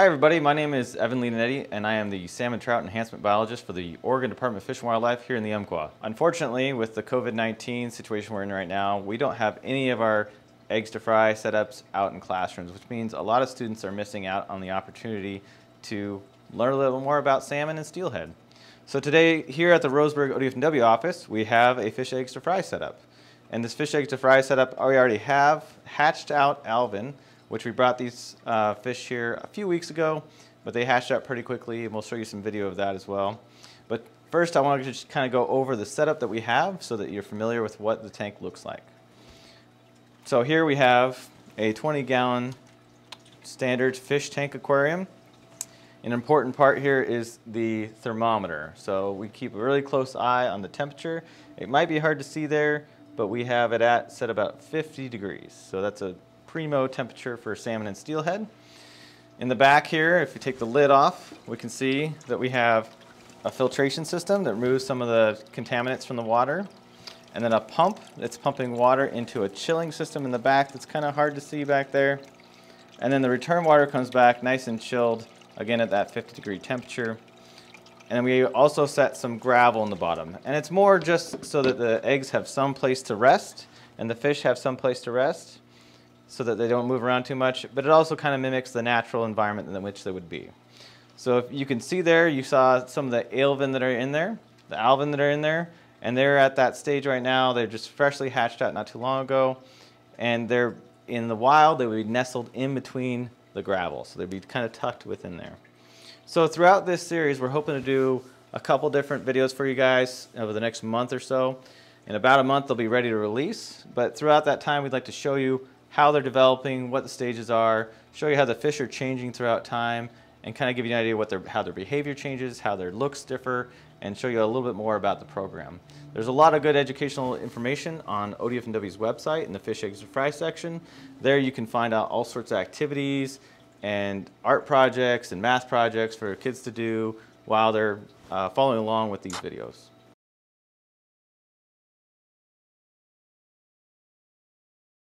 Hi everybody, my name is Evan Leonetti and I am the Salmon Trout Enhancement Biologist for the Oregon Department of Fish and Wildlife here in the Umpqua. Unfortunately, with the COVID-19 situation we're in right now, we don't have any of our eggs to fry setups out in classrooms, which means a lot of students are missing out on the opportunity to learn a little more about salmon and steelhead. So today, here at the Roseburg ODFW office, we have a fish eggs to fry setup. And this fish eggs to fry setup, we already have hatched out alevin, which we brought these uh, fish here a few weeks ago, but they hatched out pretty quickly, and we'll show you some video of that as well. But first, I want to just kind of go over the setup that we have so that you're familiar with what the tank looks like. So here we have a 20 gallon standard fish tank aquarium. An important part here is the thermometer. So we keep a really close eye on the temperature. It might be hard to see there, but we have it at set about 50 degrees. So that's a primo temperature for salmon and steelhead. In the back here, if you take the lid off, we can see that we have a filtration system that removes some of the contaminants from the water, and then a pump that's pumping water into a chilling system in the back that's kind of hard to see back there. And then the return water comes back nice and chilled, again at that 50 degree temperature. And we also set some gravel in the bottom. And it's more just so that the eggs have some place to rest and the fish have some place to rest so that they don't move around too much, but it also kind of mimics the natural environment in which they would be. So if you can see there, you saw some of the alevin that are in there, the alevin that are in there, and they're at that stage right now. They're just freshly hatched out not too long ago, and they're in the wild, they would be nestled in between the gravel, so they'd be kind of tucked within there. So throughout this series, we're hoping to do a couple different videos for you guys over the next month or so. In about a month, they'll be ready to release, but throughout that time, we'd like to show you how they're developing, what the stages are, show you how the fish are changing throughout time, and kind of give you an idea what their, how their behavior changes, how their looks differ, and show you a little bit more about the program. There's a lot of good educational information on ODFW's website in the Fish Eggs and Fry section. There you can find out all sorts of activities and art projects and math projects for kids to do while they're uh, following along with these videos.